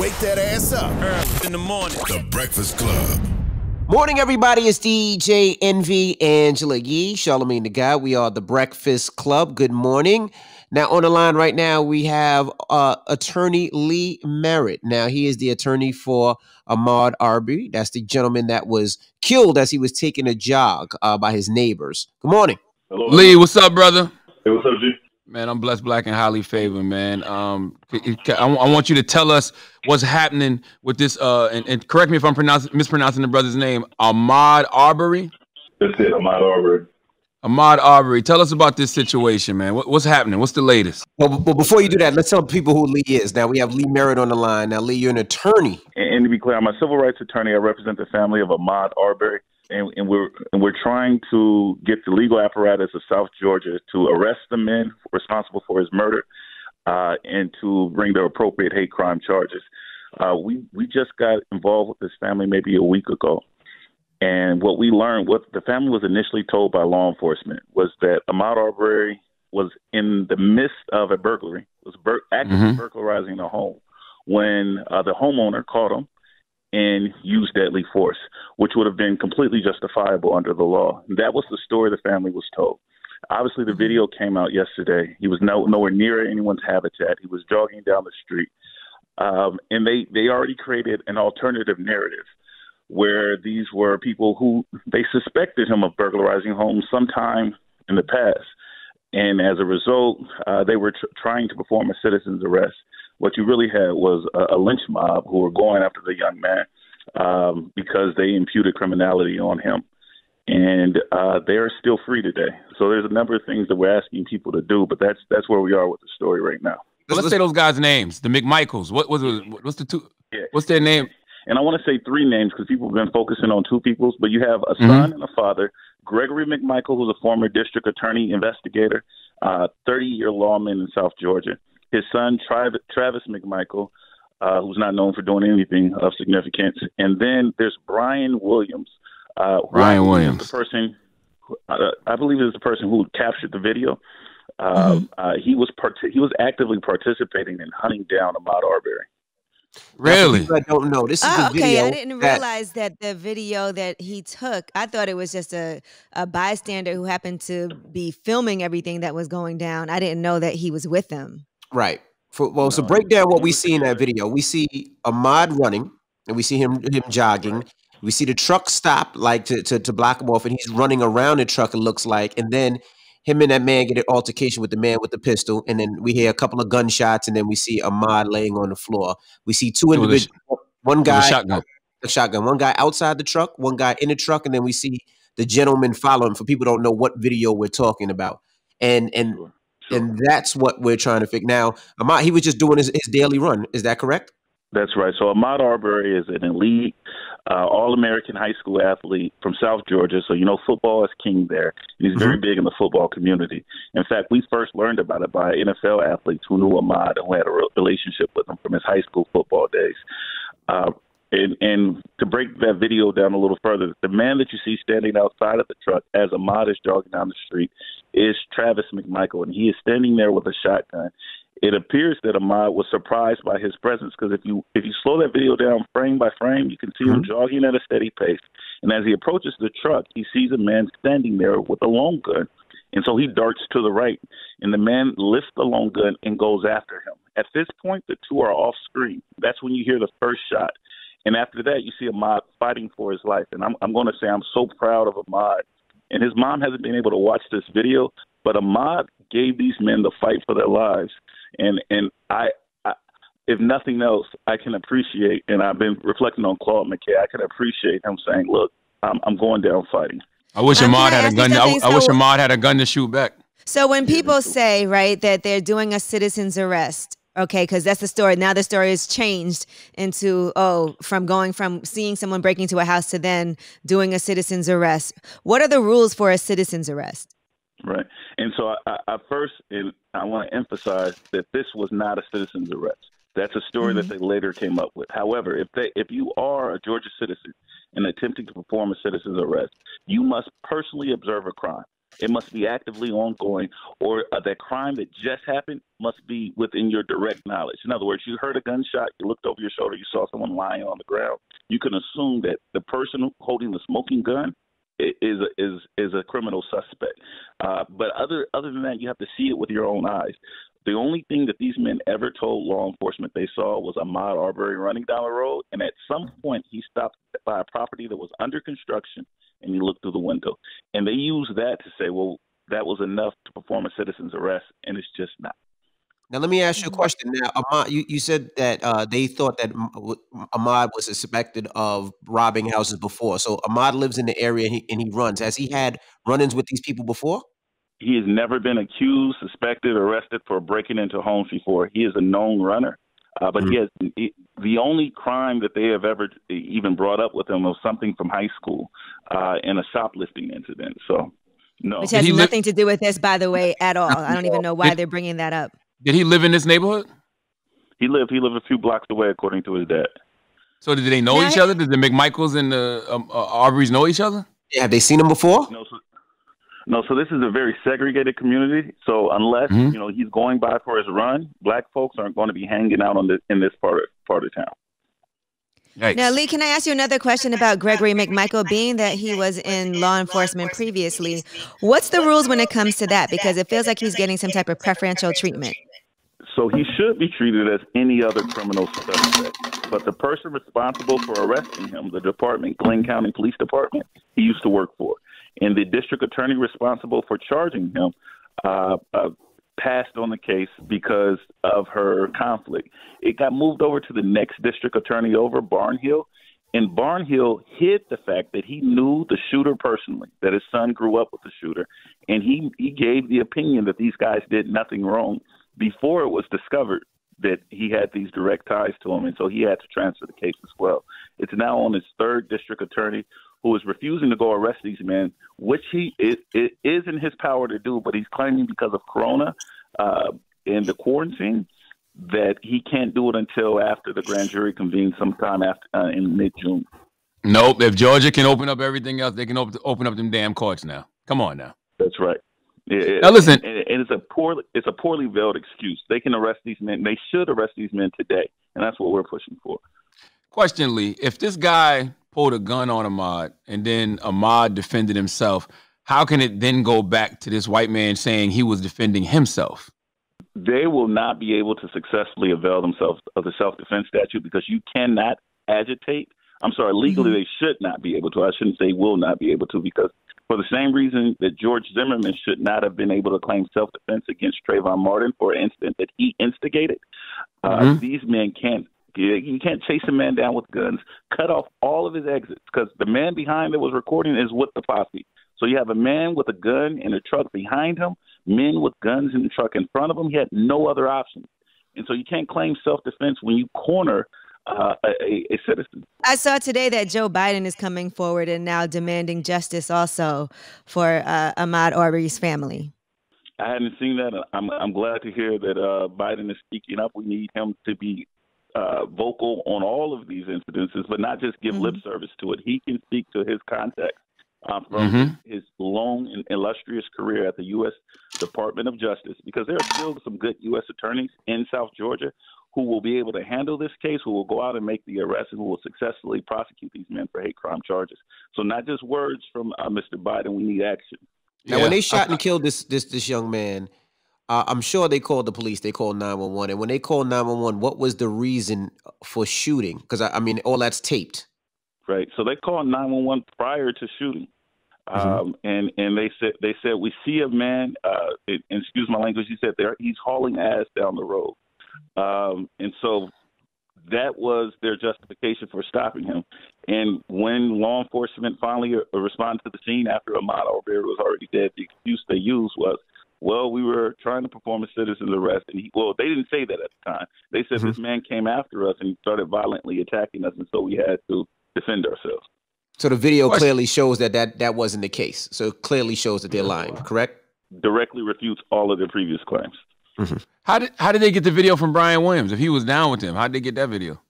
Wake that ass up early in the morning. The Breakfast Club. Morning, everybody. It's DJ Envy, Angela Yee, Charlamagne tha God. We are the Breakfast Club. Good morning. Now, on the line right now, we have uh, attorney Lee Merritt. Now, he is the attorney for Ahmaud Arbery. That's the gentleman that was killed as he was taking a jog uh, by his neighbors. Good morning. Hello. Lee, what's up, brother? Hey, what's up, G? Man, I'm blessed, black, and highly favored, man. Um, I, want you to tell us what's happening with this. Uh, and, and correct me if I'm mispronouncing the brother's name. Ahmaud Arbery. That's it, Ahmaud Arbery. Ahmaud Arbery, tell us about this situation, man. What, what's happening? What's the latest? Well, but before you do that, let's tell people who Lee is. Now we have Lee Merritt on the line. Now, Lee, you're an attorney. And, and to be clear, I'm a civil rights attorney. I represent the family of Ahmaud Arbery, and, and we're and we're trying to get the legal apparatus of South Georgia to arrest the men responsible for his murder, uh, and to bring the appropriate hate crime charges. Uh, we we just got involved with this family maybe a week ago. And what we learned, what the family was initially told by law enforcement, was that Ahmaud Arbery was in the midst of a burglary, was bur- actively mm-hmm. burglarizing the home when uh, the homeowner caught him and used deadly force, which would have been completely justifiable under the law. That was the story the family was told. Obviously, the video came out yesterday. He was no, nowhere near anyone's habitat. He was jogging down the street, um, and they they already created an alternative narrative where these were people who they suspected him of burglarizing homes sometime in the past. And as a result, uh, they were tr- trying to perform a citizen's arrest. What you really had was a, a lynch mob who were going after the young man um, because they imputed criminality on him. And uh, they are still free today. So there's a number of things that we're asking people to do, but that's that's where we are with the story right now. Let's, let's say those guys' names. The McMichaels. What was what's the two? Yeah. What's their name? and I want to say three names because people have been focusing on two people's, but you have a mm-hmm. son and a father. Gregory McMichael, who's a former district attorney investigator, uh, 30 year lawman in South Georgia. His son, Travis, Travis McMichael, uh, who's not known for doing anything of significance. And then there's Brian Williams. Uh, Brian Williams. The person, uh, I believe is the person who captured the video. Uh, mm-hmm. uh, he was part- he was actively participating in hunting down Ahmaud Arbery. Really? I don't know. This is oh, the video. Okay, I didn't that, realize that the video that he took, I thought it was just a, a bystander who happened to be filming everything that was going down. I didn't know that he was with them. Right. For, well, so break down what we see in that video. We see Ahmaud running, and we see him him jogging. We see the truck stop, like to, to, to block him off, and he's running around the truck. It looks like, and then him and that man get an altercation with the man with the pistol, and then we hear a couple of gunshots, and then we see Ahmaud laying on the floor. We see two individuals, one guy, shotgun. a shotgun, one guy outside the truck, one guy in the truck, and then we see the gentleman following. For people don't know what video we're talking about, and and. And that's what we're trying to figure. Now, Ahmaud, he was just doing his, his daily run. Is that correct? That's right. So Ahmaud Arbery is an elite uh, All American high school athlete from South Georgia. So, you know, football is king there. And he's very mm-hmm. big in the football community. In fact, we first learned about it by NFL athletes who knew Ahmaud and who had a relationship with him from his high school football days. Uh, and, and to break that video down a little further, the man that you see standing outside of the truck as Ahmaud is jogging down the street is Travis McMichael, and he is standing there with a shotgun it appears that Ahmaud was surprised by his presence because if you if you slow that video down frame by frame, you can see mm-hmm. him jogging at a steady pace. And as he approaches the truck, he sees a man standing there with a long gun. And so he darts to the right, and the man lifts the long gun and goes after him. At this point, the two are off screen. That's when you hear the first shot. And after that, you see Ahmaud fighting for his life. And I'm, I'm going to say I'm so proud of Ahmaud. And his mom hasn't been able to watch this video, but Ahmaud gave these men the fight for their lives and and I, I if nothing else, I can appreciate, and I've been reflecting on Claude McKay. I can appreciate him saying, "Look, I'm, I'm going down fighting." I wish Ahmaud had a gun. I, I wish Ahmaud had a gun to shoot back. So when people say right that they're doing a citizen's arrest, okay, because that's the story. Now the story has changed into oh, from going from seeing someone breaking into a house to then doing a citizen's arrest. What are the rules for a citizen's arrest? Right. And so I, I first, and I want to emphasize that this was not a citizen's arrest. That's a story mm-hmm. that they later came up with. However, if they, if you are a Georgia citizen and attempting to perform a citizen's arrest, you must personally observe a crime. It must be actively ongoing, or uh, that crime that just happened must be within your direct knowledge. In other words, you heard a gunshot, you looked over your shoulder, you saw someone lying on the ground. You can assume that the person holding the smoking gun is is is a criminal suspect. Uh, but other other than that, you have to see it with your own eyes. The only thing that these men ever told law enforcement they saw was Ahmaud Arbery running down the road, and at some point he stopped by a property that was under construction, and he looked through the window. And they used that to say, well, that was enough to perform a citizen's arrest, and it's just not. Now, let me ask you a question. Now, Ahmaud, you, you said that uh, they thought that Ahmaud was suspected of robbing houses before. So Ahmaud lives in the area and he, and he runs. Has he had run-ins with these people before? He has never been accused, suspected, arrested for breaking into homes before. He is a known runner. Uh, but mm-hmm. he has he, the only crime that they have ever even brought up with him was something from high school uh, in a shoplifting incident. So, no, which has nothing li- to do with this, by the way, at all. I don't even know why they're bringing that up. Did he live in this neighborhood? He lived. He lived a few blocks away, according to his dad. So did they know each other? Did the McMichaels and the um, uh, Arbery's know each other? Yeah, have they seen him before? No, so, no. So this is a very segregated community. So unless mm-hmm. you know he's going by for his run, black folks aren't going to be hanging out on the, in this part of, part of town. Yikes. Now, Lee, can I ask you another question about Gregory McMichael? Being that he was in law enforcement previously, what's the rules when it comes to that? Because it feels like he's getting some type of preferential treatment. So he should be treated as any other criminal suspect. But the person responsible for arresting him, the department, Glynn County Police Department, he used to work for, and the district attorney responsible for charging him uh, uh, passed on the case because of her conflict. It got moved over to the next district attorney over, Barnhill, and Barnhill hid the fact that he knew the shooter personally, that his son grew up with the shooter, and he he gave the opinion that these guys did nothing wrong before it was discovered that he had these direct ties to him, and so he had to transfer the case as well. It's now on his third district attorney who is refusing to go arrest these men, which he it, it is in his power to do, but he's claiming because of Corona uh, and the quarantine that he can't do it until after the grand jury convenes sometime after uh, in mid June. Nope. If Georgia can open up everything else, they can open open up them damn courts now. Come on now. That's right. It, now listen, and, and, it's a poor it's a poorly veiled excuse. They can arrest these men. They should arrest these men today, and that's what we're pushing for. Question, Lee: If this guy pulled a gun on Ahmaud and then Ahmaud defended himself, how can it then go back to this white man saying he was defending himself? They will not be able to successfully avail themselves of the self defense statute because you cannot agitate. I'm sorry, legally mm-hmm. they should not be able to. I shouldn't say will not be able to because for the same reason that George Zimmerman should not have been able to claim self defense against Trayvon Martin for an incident that he instigated. Uh, mm-hmm. These men can't. You can't chase a man down with guns, cut off all of his exits because the man behind that was recording is with the posse. So you have a man with a gun in a truck behind him, men with guns in the truck in front of him. He had no other option. And so you can't claim self defense when you corner uh, a, a, citizen. I saw today that Joe Biden is coming forward and now demanding justice also for uh, Ahmaud Arbery's family. I hadn't seen that. I'm I'm glad to hear that uh, Biden is speaking up. We need him to be uh, vocal on all of these incidences, but not just give mm-hmm. lip service to it. He can speak to his context uh, from mm-hmm. his long and illustrious career at the U.S. Department of Justice, because there are still some good U.S. attorneys in South Georgia who will be able to handle this case, who will go out and make the arrest, and who will successfully prosecute these men for hate crime charges. So not just words from uh, Mr. Biden, we need action. Now, yeah. when they shot and killed this this this young man, uh, I'm sure they called the police. They called 911, and when they called 911, what was the reason for shooting? Because I, I, mean, all that's taped. Right. So they called 911 prior to shooting. Mm-hmm. Um, and and they said they said we see a man. Uh, it, excuse my language. He said there he's hauling ass down the road. Um, and so that was their justification for stopping him. And when law enforcement finally uh, responded to the scene after Ahmaud Arbery was already dead, the excuse they used was, well, we were trying to perform a citizen's arrest. And he, well, they didn't say that at the time. They said mm-hmm. this man came after us and started violently attacking us, and so we had to defend ourselves. So the video clearly shows that, that that wasn't the case. So it clearly shows that they're lying, correct? Directly refutes all of their previous claims. Mm-hmm. How did how did they get the video from Brian Williams? If he was down with him, how did they get that video?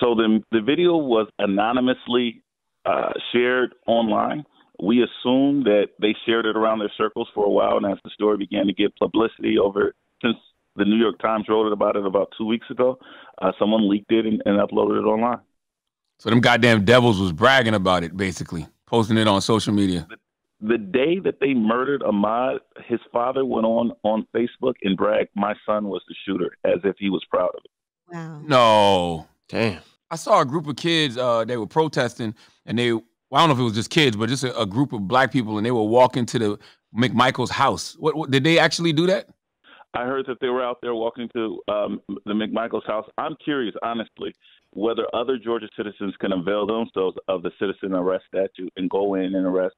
So the the video was anonymously uh, shared online, We assume that they shared it around their circles for a while, and as the story began to get publicity over since the New York Times wrote about it about two weeks ago, uh, someone leaked it and, and uploaded it online. So them goddamn devils was bragging about it, basically, posting it on social media. The day that they murdered Ahmaud, his father went on on Facebook and bragged, "My son was the shooter," as if he was proud of it. Wow. No. Damn. I saw a group of kids. Uh, they were protesting, and they. Well, I don't know if it was just kids, but just a, a group of black people, and they were walking to the McMichael's house. What, what did they actually do that? I heard that they were out there walking to um, the McMichael's house. I'm curious, honestly, whether other Georgia citizens can avail themselves of the citizen arrest statute and go in and arrest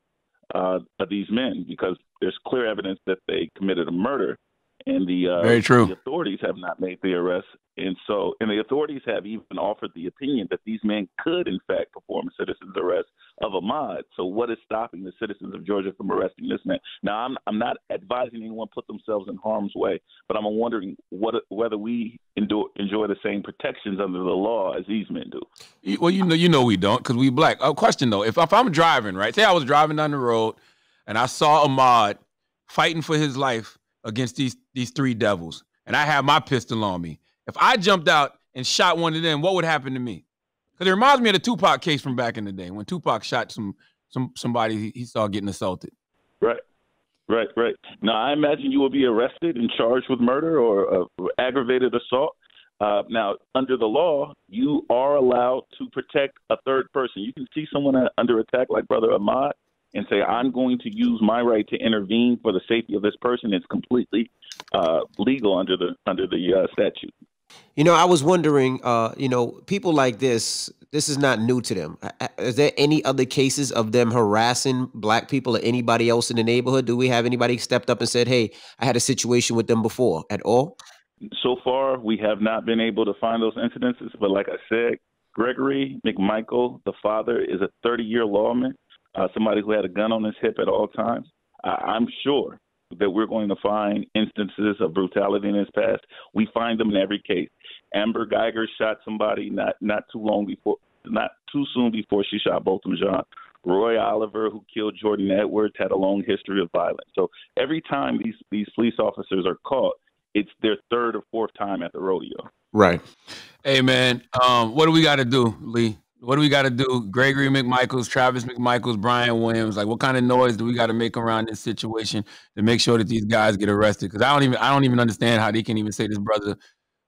uh, these men because there's clear evidence that they committed a murder, and the uh, Very true. the authorities have not made the arrest, and so and the authorities have even offered the opinion that these men could in fact perform a citizen's arrest of Ahmaud. So what is stopping the citizens of Georgia from arresting this man? Now I'm I'm not advising anyone put themselves in harm's way, but I'm wondering what whether we enjoy, enjoy the same protections under the law as these men do. Well, you know, you know we don't because we black. A question though: if, if I'm driving, right? Say I was driving down the road and I saw Ahmaud fighting for his life against these these three devils, and I had my pistol on me. If I jumped out and shot one of them, what would happen to me? Because it reminds me of the Tupac case from back in the day when Tupac shot some some somebody he, he saw getting assaulted. Right. Right, right. Now, I imagine you will be arrested and charged with murder or uh, aggravated assault. Uh, now, under the law, you are allowed to protect a third person. You can see someone uh, under attack, like Brother Ahmaud, and say, "I'm going to use my right to intervene for the safety of this person." It's completely uh, legal under the under the uh, statute. You know, I was wondering, uh, you know, people like this, this is not new to them. Is there any other cases of them harassing black people or anybody else in the neighborhood? Do we have anybody stepped up and said, hey, I had a situation with them before at all? So far, we have not been able to find those incidences, but like I said, Gregory McMichael, the father, is a 30 year lawman, uh, somebody who had a gun on his hip at all times. I I'm sure that we're going to find instances of brutality in his past. We find them in every case. Amber Guyger shot somebody not not too long before, not too soon before she shot Botham Jean. Roy Oliver, who killed Jordan Edwards, had a long history of violence. So every time these these police officers are caught, it's their third or fourth time at the rodeo. Right. Hey man, um, what do we got to do, Lee? What do we got to do? Gregory McMichaels, Travis McMichaels, Brian Williams. Like, what kind of noise do we got to make around this situation to make sure that these guys get arrested? Because I don't even, I don't even understand how they can even say this brother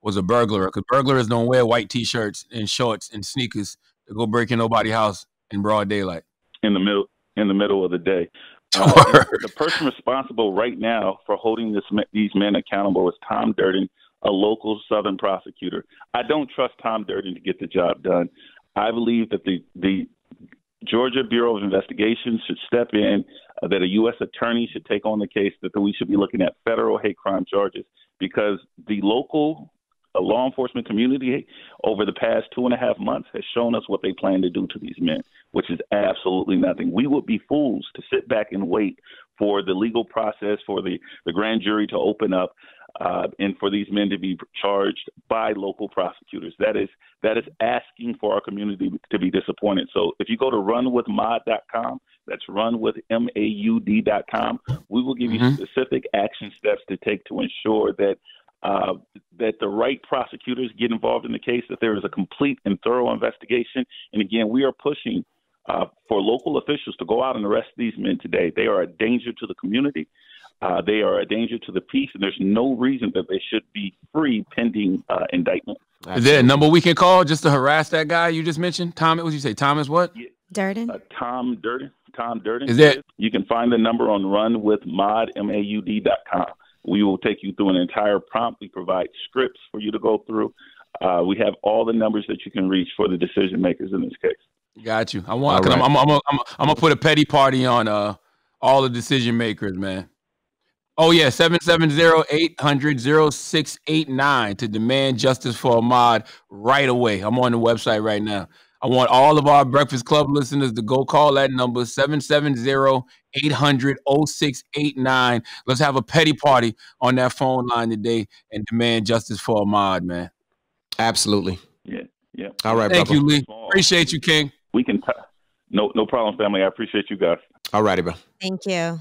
was a burglar. Because burglars don't wear white t-shirts and shorts and sneakers to go break in nobody's house in broad daylight. in the middle in the middle of the day. Uh, the person responsible right now for holding this, these men accountable is Tom Durden, a local Southern prosecutor. I don't trust Tom Durden to get the job done. I believe that the the Georgia Bureau of Investigation should step in, uh, that a U.S. attorney should take on the case, that we should be looking at federal hate crime charges because the local uh, law enforcement community over the past two and a half months has shown us what they plan to do to these men, which is absolutely nothing. We would be fools to sit back and wait for the legal process, for the, the grand jury to open up, uh, and for these men to be charged by local prosecutors. That is that is asking for our community to be disappointed. So if you go to runwithmaud.com, that's runwithmaud.com, we will give you Mhm. specific action steps to take to ensure that uh, that the right prosecutors get involved in the case, that there is a complete and thorough investigation. And again, we are pushing uh, for local officials to go out and arrest these men today. They are a danger to the community. Uh, they are a danger to the peace, and there's no reason that they should be free pending uh, indictment. Is there a number we can call just to harass that guy you just mentioned? Thomas, what did you say? Thomas what? Durden. Uh, Tom Durden. Tom Durden. Is that- You can find the number on runwithmaud.com. We will take you through an entire prompt. We provide scripts for you to go through. Uh, we have all the numbers that you can reach for the decision makers in this case. Got you. I want. All Cause I'm, right. I'm, I'm, I'm, I'm, I'm gonna put a petty party on uh all the decision makers, man. Oh yeah, 770-800-0689 to demand justice for Ahmaud right away. I'm on the website right now. I want all of our Breakfast Club listeners to go call that number 770-800-0689. Let's have a petty party on that phone line today and demand justice for Ahmaud, man. Absolutely. Yeah, yeah. All right, Thank brother. you, Lee. Appreciate you, King. We can. T- no, no problem, family. I appreciate you guys. All righty, bro. Thank you.